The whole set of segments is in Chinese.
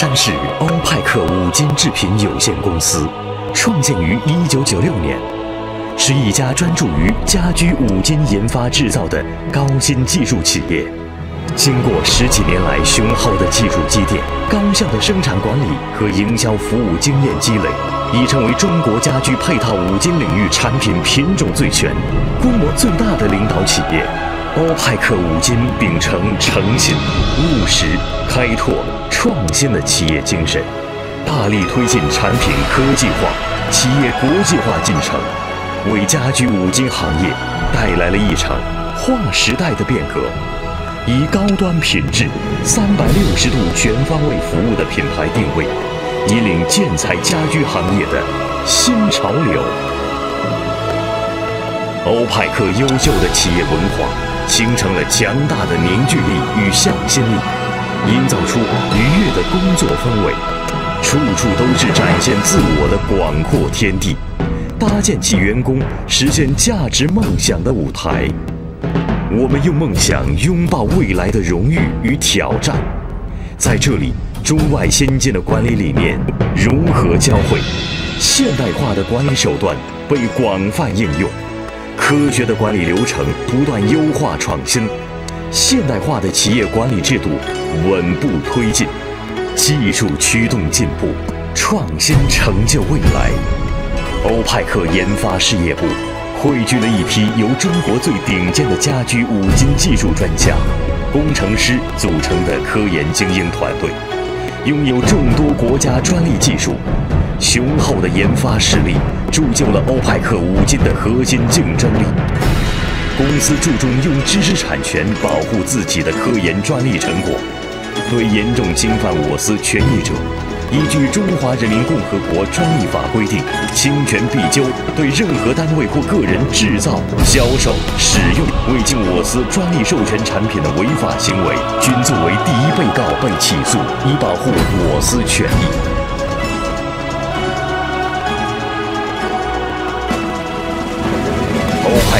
山市欧派克五金制品有限公司，创建于1996年，是一家专注于家居五金研发制造的高新技术企业。经过十几年来雄厚的技术积淀、高效的生产管理和营销服务经验积累，已成为中国家居配套五金领域产品品种最全、规模最大的领导企业。欧派克五金秉承诚信、务实、开拓、创新的企业精神，大力推进产品科技化、企业国际化进程，为家居五金行业带来了一场划时代的变革。以高端品质、三百六十度全方位服务的品牌定位，引领建材家居行业的新潮流。欧派克优秀的企业文化，形成了强大的凝聚力与向心力，营造出愉悦的工作氛围，处处都是展现自我的广阔天地，搭建起员工实现价值梦想的舞台。我们用梦想拥抱未来的荣誉与挑战，在这里，中外先进的管理理念融合交汇，现代化的管理手段被广泛应用，科学的管理流程不断优化创新，现代化的企业管理制度稳步推进，技术驱动进步，创新成就未来。欧派克研发事业部。汇聚了一批由中国最顶尖的家居五金技术专家、工程师组成的科研精英团队，拥有众多国家专利技术，雄厚的研发实力铸就了欧派克五金的核心竞争力。公司注重用知识产权保护自己的科研专利成果，对严重侵犯我司权益者。依据《中华人民共和国专利法》规定，侵权必究。对任何单位或个人制造、销售、使用未经我司专利授权产品的违法行为，均作为第一被告被起诉，以保护我司权益。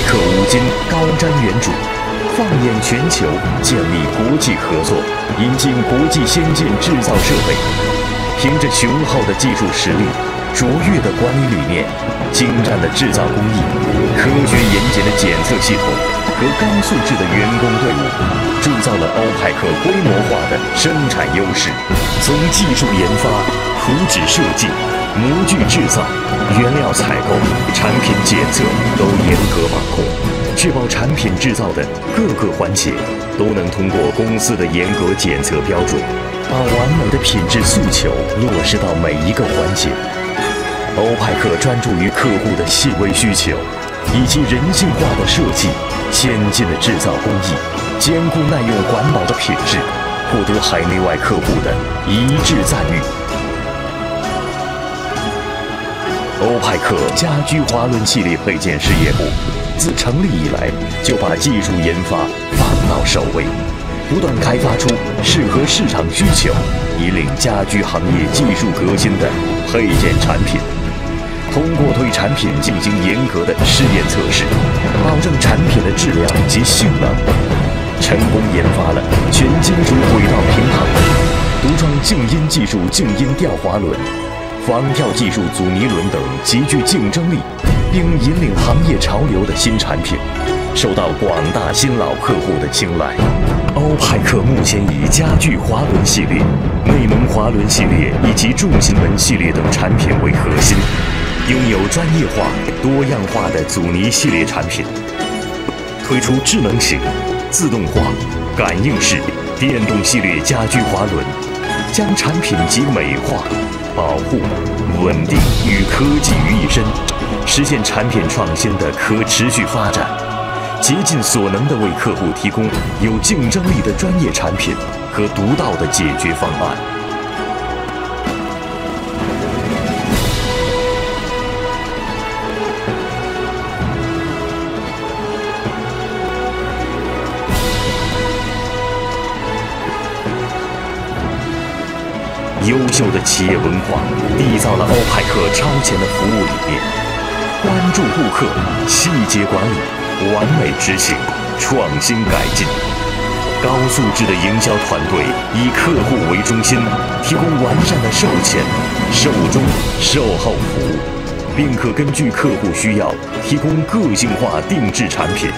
派克五金高瞻远瞩，放眼全球，建立国际合作，引进国际先进制造设备。凭着雄厚的技术实力、卓越的管理理念、精湛的制造工艺、科学严谨的检测系统和高素质的员工队伍，铸造了欧派克规模化的生产优势。从技术研发、图纸设计、模具制造、原料采购、产品检测都严格把控，确保产品制造的各个环节都能通过公司的严格检测标准。把完美的品质诉求落实到每一个环节。欧派克专注于客户的细微需求，以及人性化的设计、先进的制造工艺、坚固耐用环保的品质，获得海内外客户的一致赞誉。欧派克家居滑轮系列配件事业部自成立以来，就把技术研发放到首位。不断开发出适合市场需求、引领家居行业技术革新的配件产品，通过对产品进行严格的试验测试，保证产品的质量及性能，成功研发了全金属轨道平衡、独创静音技术静音吊滑轮、防跳技术阻尼轮等极具竞争力。并引领行业潮流的新产品。受到广大新老客户的青睐，欧派克目前以家具滑轮系列、内蒙滑轮系列以及重型轮系列等产品为核心，拥有专业化、多样化的阻尼系列产品，推出智能型、自动化、感应式、电动系列家居滑轮，将产品集美化、保护、稳定与科技于一身，实现产品创新的可持续发展。竭尽所能地为客户提供有竞争力的专业产品和独到的解决方案。优秀的企业文化缔造了欧派克超前的服务理念，关注顾客，细节管理。完美执行，创新改进。高素质的营销团队以客户为中心，提供完善的售前、售中、售后服务，并可根据客户需要提供个性化定制产品，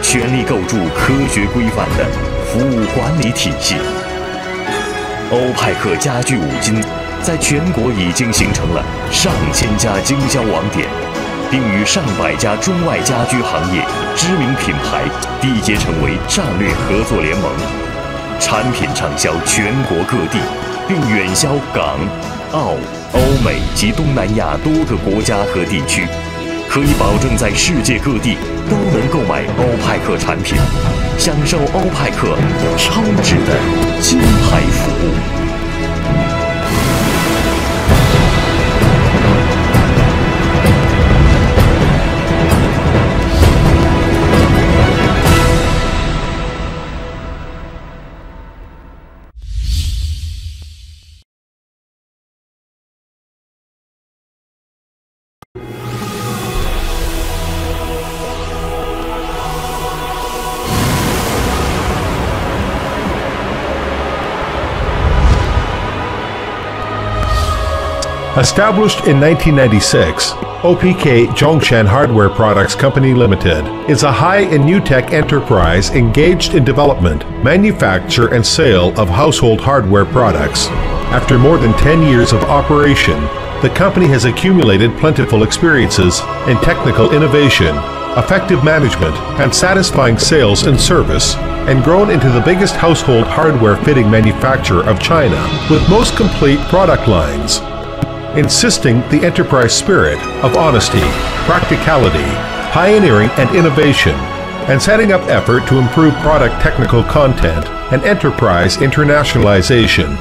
全力构筑科学规范的服务管理体系。欧派克家具五金在全国已经形成了上千家经销网点。并与上百家中外家居行业知名品牌缔结成为战略合作联盟，产品畅销全国各地，并远销港、澳、欧美及东南亚多个国家和地区，可以保证在世界各地都能购买欧派克产品，享受欧派克超值的金牌服务。Established in 1996, OPK Zhongshan Hardware Products Company Limited is a high and new tech enterprise engaged in development, manufacture, and sale of household hardware products. After more than 10 years of operation, the company has accumulated plentiful experiences in technical innovation, effective management, and satisfying sales and service, and grown into the biggest household hardware fitting manufacturer of China with most complete product lines insisting the enterprise spirit of honesty, practicality, pioneering and innovation, and setting up effort to improve product technical content and enterprise internationalization.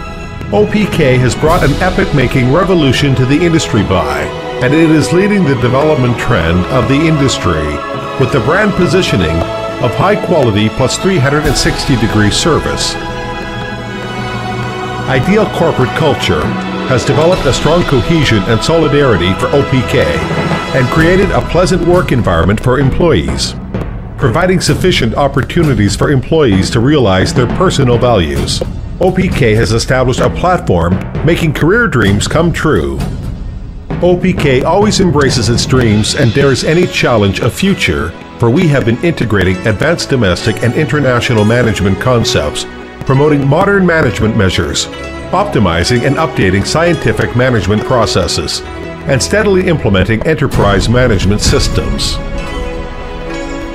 OPK has brought an epic-making revolution to the industry by, and it is leading the development trend of the industry with the brand positioning of high quality plus 360 degree service. Ideal corporate culture has developed a strong cohesion and solidarity for OPK and created a pleasant work environment for employees, providing sufficient opportunities for employees to realize their personal values. OPK has established a platform making career dreams come true. OPK always embraces its dreams and dares any challenge of future, for we have been integrating advanced domestic and international management concepts, promoting modern management measures, optimizing and updating scientific management processes, and steadily implementing enterprise management systems.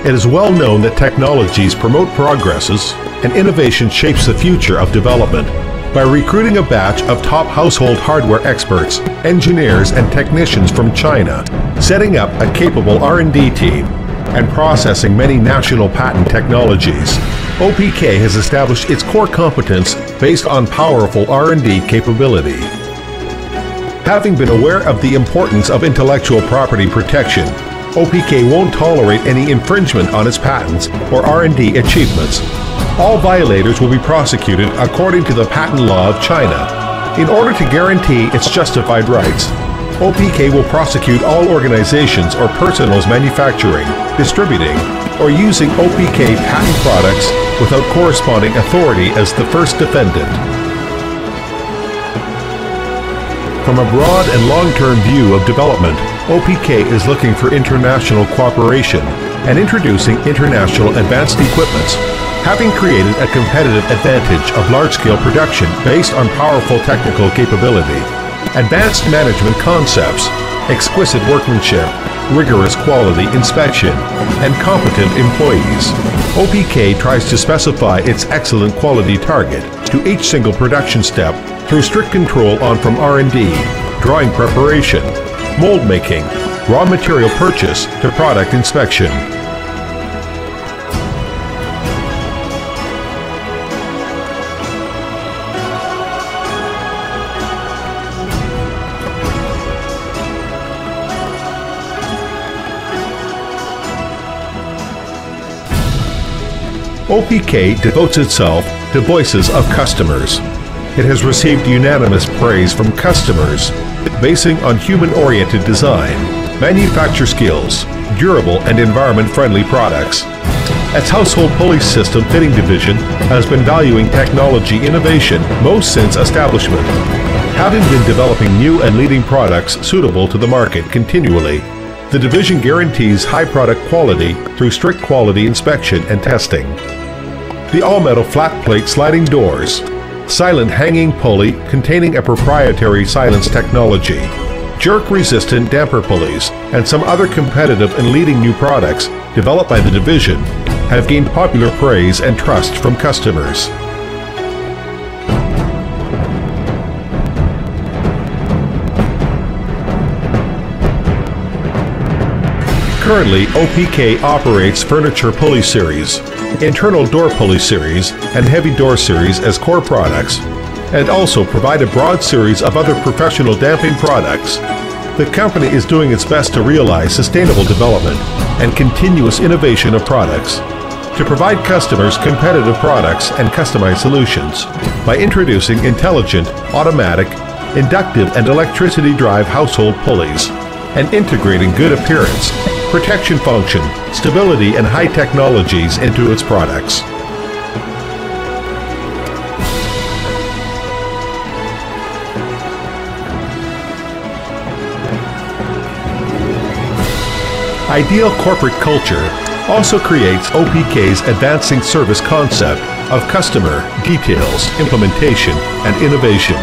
It is well known that technologies promote progresses and innovation shapes the future of development by recruiting a batch of top household hardware experts, engineers, and technicians from China, setting up a capable R&D team, and processing many national patent technologies. OPK has established its core competence based on powerful R&D capability. Having been aware of the importance of intellectual property protection, OPK won't tolerate any infringement on its patents or R&D achievements. All violators will be prosecuted according to the patent law of China. In order to guarantee its justified rights, OPK will prosecute all organizations or persons manufacturing, distributing, or using OPK patent products without corresponding authority as the first defendant. From a broad and long-term view of development, OPK is looking for international cooperation and introducing international advanced equipments, having created a competitive advantage of large-scale production based on powerful technical capability advanced management concepts, exquisite workmanship, rigorous quality inspection, and competent employees. OPK tries to specify its excellent quality target to each single production step through strict control on from R&D, drawing preparation, mold making, raw material purchase to product inspection. OPK devotes itself to voices of customers. It has received unanimous praise from customers, basing on human-oriented design, manufacture skills, durable, and environment friendly products. Its household pulley system fitting division has been valuing technology innovation most since establishment, having been developing new and leading products suitable to the market continually. The division guarantees high product quality through strict quality inspection and testing. The all-metal flat plate sliding doors, silent hanging pulley containing a proprietary silence technology, jerk-resistant damper pulleys, and some other competitive and leading new products developed by the division have gained popular praise and trust from customers. Currently, OPK operates Furniture Pulley Series, Internal Door Pulley Series, and Heavy Door Series as core products, and also provide a broad series of other professional damping products. The company is doing its best to realize sustainable development and continuous innovation of products to provide customers competitive products and customized solutions by introducing intelligent, automatic, inductive, and electricity drive household pulleys and integrating good appearance, protection function, stability, and high technologies into its products. Ideal corporate culture also creates OPK's advancing service concept of customer, details, implementation, and innovation.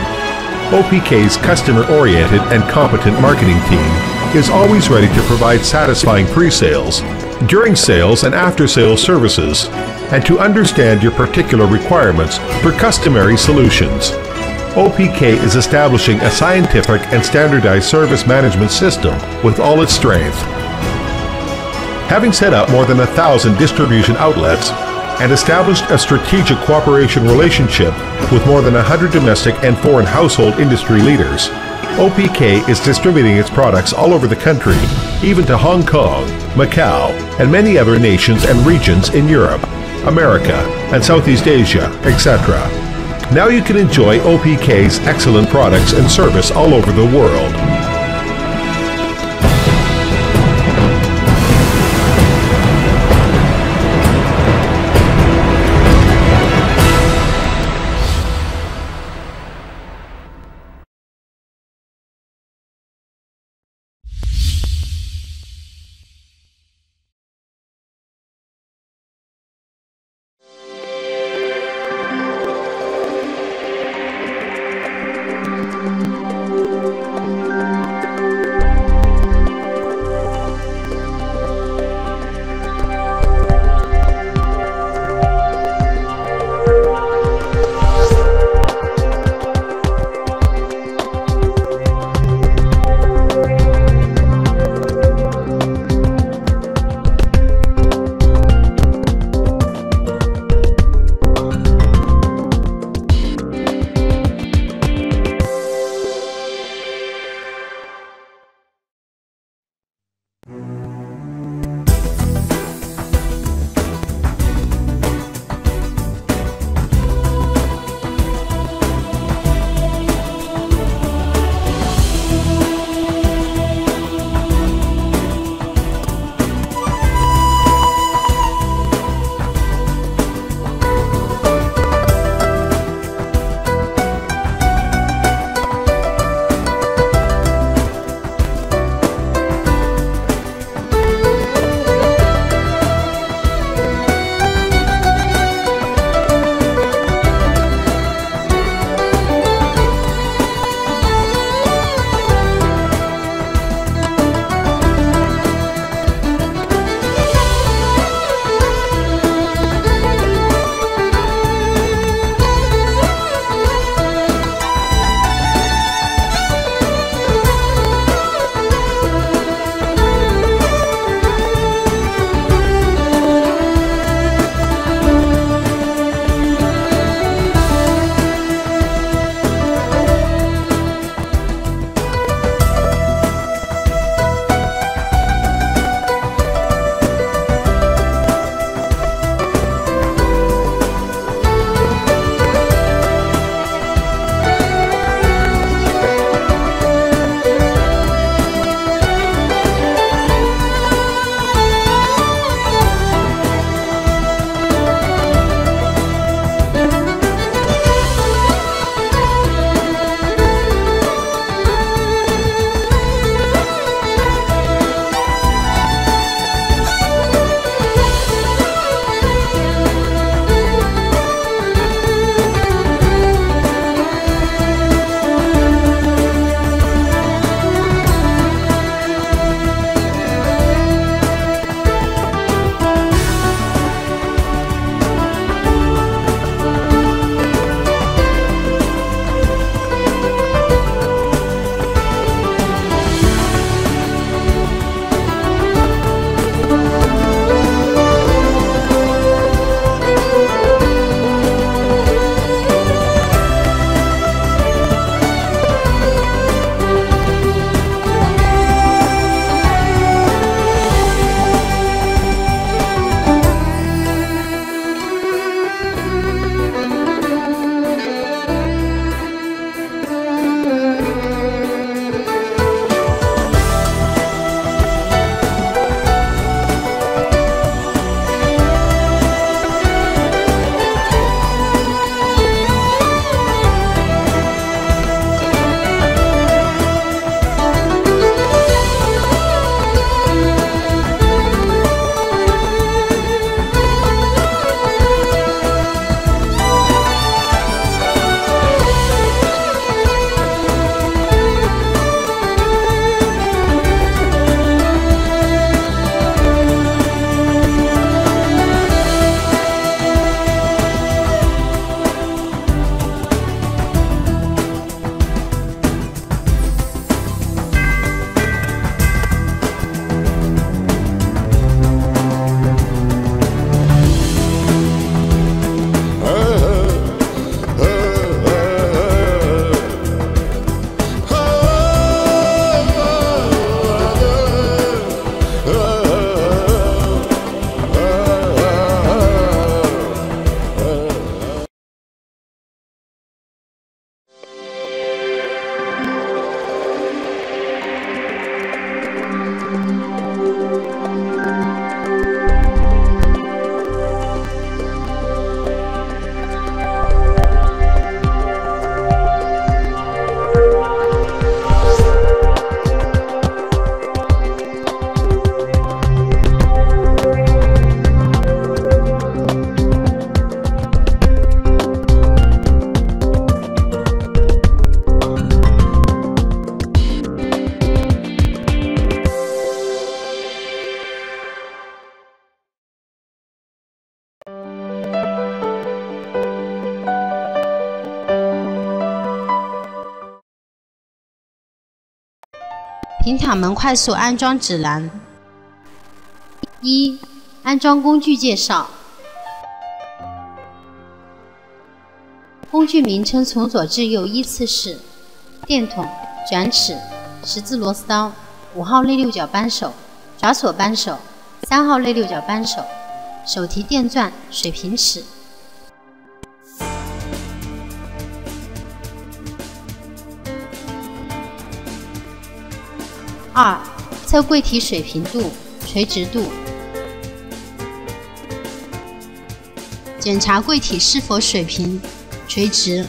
OPK's customer-oriented and competent marketing team is always ready to provide satisfying pre-sales, during sales and after-sales services, and to understand your particular requirements for customary solutions. OPK is establishing a scientific and standardized service management system with all its strength. Having set up more than a thousand distribution outlets and established a strategic cooperation relationship with more than 100 domestic and foreign household industry leaders, OPK is distributing its products all over the country, even to Hong Kong, Macau, and many other nations and regions in Europe, America, and Southeast Asia, etc. Now you can enjoy OPK's excellent products and service all over the world. 厂门快速安装指南：一、安装工具介绍。工具名称从左至右依次是：电筒、卷尺、十字螺丝刀、五号内六角扳手、爪锁扳手、三号内六角扳手、手提电钻、水平尺。二、测柜体水平度、垂直度，检查柜体是否水平、垂直。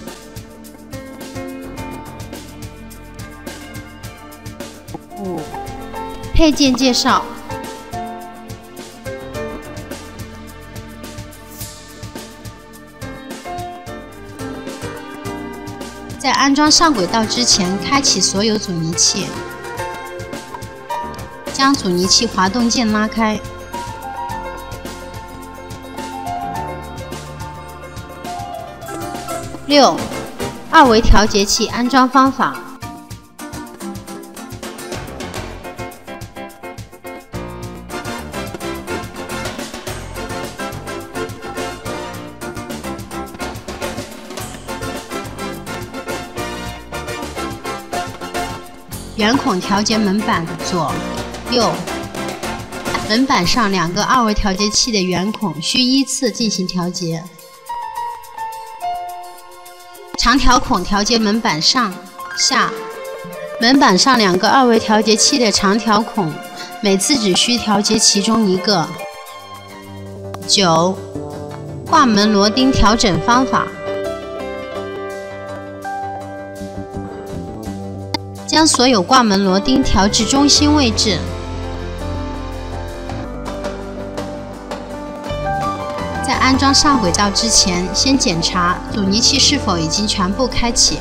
五、配件介绍。在安装上轨道之前，开启所有阻尼器。将阻尼器滑动键拉开。六、二维调节器安装方法。圆孔调节门板的左。六门板上两个二维调节器的圆孔需依次进行调节。长条孔调节门板上下门板上两个二维调节器的长条孔，每次只需调节其中一个。九挂门螺钉调整方法。将所有挂门螺钉调至中心位置。安装上轨道之前，先检查阻尼器是否已经全部开启。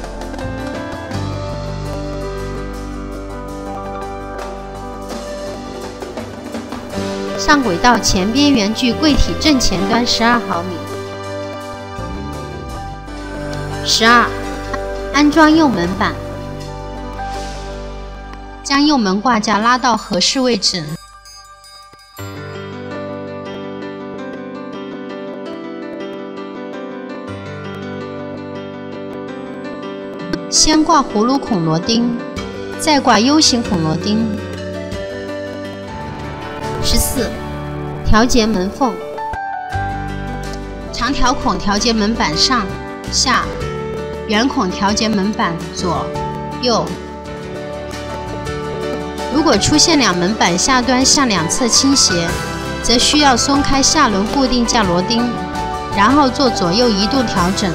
上轨道前边缘距柜体正前端十二毫米。十二，安装右门板。将右门挂架拉到合适位置，先挂葫芦孔螺钉，再挂 U 型孔螺钉。十四，调节门缝，长条孔调节门板上下，圆孔调节门板左右。如果出现两门板下端向两侧倾斜，则需要松开下轮固定架螺钉，然后做左右移动调整。